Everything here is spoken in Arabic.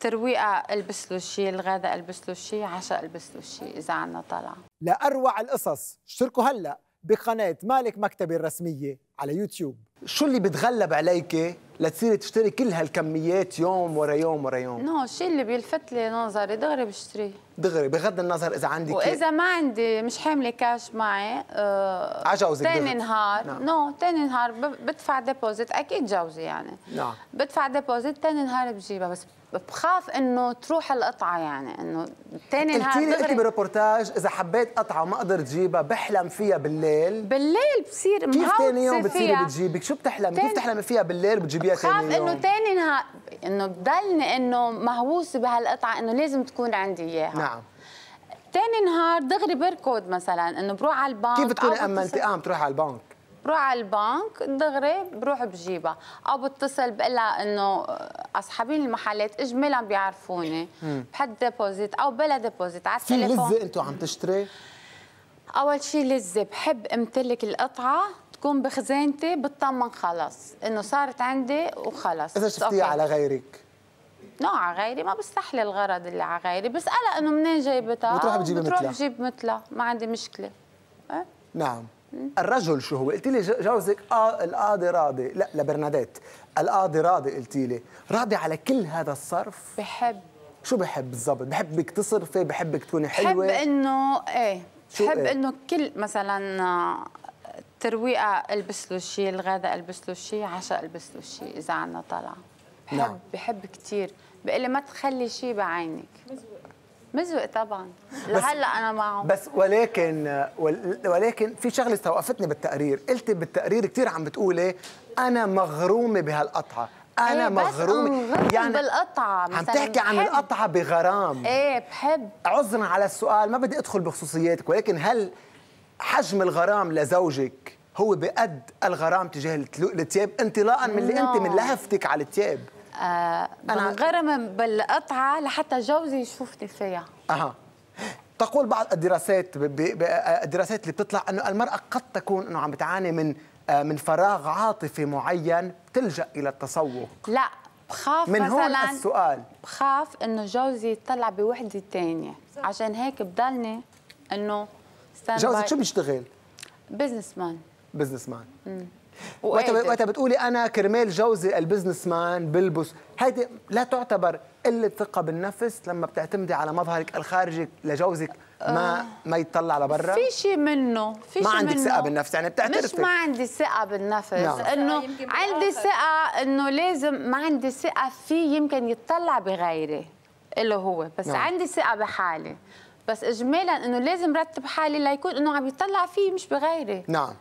ترويقة البس له شيء الغداء البس له شيء عشاء البس له شيء إذا عنا طلعه لأروع القصص. اشتركوا هلا بقناة مالك مكتبي الرسمية على يوتيوب. شو اللي بتغلب عليك لتصيري تشتري كل هالكميات يوم ورا يوم ورا يوم؟ نو الشيء اللي بيلفت لي نظري دغري بشتريه. دغري بغض النظر إذا عندك وإذا ما عندي مش حاملة كاش معي آه ع جوزك تاني دغري. نهار. نعم. no تاني نهار بدفع deposit أكيد جوزي يعني. نعم. بدفع deposit تاني نهار بجيبها. بس بخاف إنه تروح القطعة يعني إنه تاني نهار قلتي لي دغري بريبورتاج إذا حبيت قطعة وما قدرت جيبها بحلم فيها بالليل. بالليل بصير كيف ثاني يوم بتصيري. بتجيبك؟ شو بتحلمي؟ كيف تحلمي فيها بالليل بتجيبيها بخاف ثاني إنه يوم؟ تاني نهار إنه بضلني إنه مهووسة بهالقطعة إنه لازم تكون عندي إياها. نعم. تاني نهار دغري بركض مثلا إنه بروح على البنك كيف بتكوني أمنتي؟ قام تروحي على البنك. بروح على البنك دغري بروح بجيبها. أو بتصل بقول لها إنه أصحابين المحلات اجمالا بيعرفوني. بحط deposit أو بلا deposit على في التليفون. لذه أنتم عم تشتري؟ أول شيء لذة بحب أمتلك القطعة تكون بخزانتي بطمن خلص إنه صارت عندي وخلص إذا. شفتيها على غيرك؟ no على غيري. ما بستحلي الغرض اللي على غيري. بسألها إنه منين جايبتها؟ بتروح مثلها. بجيب مثلها. ما عندي مشكلة. أه؟ نعم. الرجل شو هو؟ قلت لي ج- جوزك آه القاضي راضي، لا لبرناديت، القاضي راضي قلت لي، راضي على كل هذا الصرف؟ بحب شو بحب بالضبط؟ بحبك تصرفي، بحبك تكوني بحب حلوة إنه إيه شو بحب إيه؟ إنه كل مثلا آه، ترويقة ألبس له شيء الغداء ألبس له شيء عشاء ألبس له شيء إذا عنا طلعه بحب نعم. بحب كثير بقول لي ما تخلي شيء بعينك مزوق طبعا. لهلأ أنا معه. بس ولكن ول- ولكن في شغلة استوقفتني بالتقرير، قلتي بالتقرير كثير عم بتقولي أنا مغرومه بهالقطعة، أنا إيه، بس مغرومه انغرم بالقطعة. عم تحكي عن. القطعة بغرام. إيه بحب. عذرا على السؤال ما بدي أدخل بخصوصياتك ولكن هل حجم الغرام لزوجك هو بقد الغرام تجاه الثياب انطلاقا من اللي No. أنت من لهفتك على الثياب آه أنا- بنغرم بالقطعه لحتى جوزي يشوفني فيها أها. تقول بعض الدراسات الدراسات اللي بتطلع إنه المرأة قد تكون إنه عم بتعاني من آه، من فراغ عاطفي معين تلجأ إلى التسوق. لا بخاف من هون مثلا السؤال. بخاف إنه جوزي يطلع بوحدة تانية. عشان هيك بضلني إنه جوزك شو بيشتغل؟ businessman businessman وقتها بتقولي أنا كرمال جوزي ال businessman بلبس هيدي لا تعتبر قلة ثقة بالنفس لما بتعتمدي على مظهرك الخارجي لجوزك ما ما يطلع لبرا؟ في شيء منه في ما عندك منه. ثقة بالنفس، يعني بتعترفي. مش ما عندي ثقة بالنفس نعم. إنه يمكن عندي. ثقة إنه لازم ما عندي ثقة فيه يمكن يتطلع بغيري اللي هو. بس نعم. عندي ثقة بحالي. بس اجمالا إنه لازم رتب حالي ليكون إنه عم يطلع فيه مش بغيري. نعم.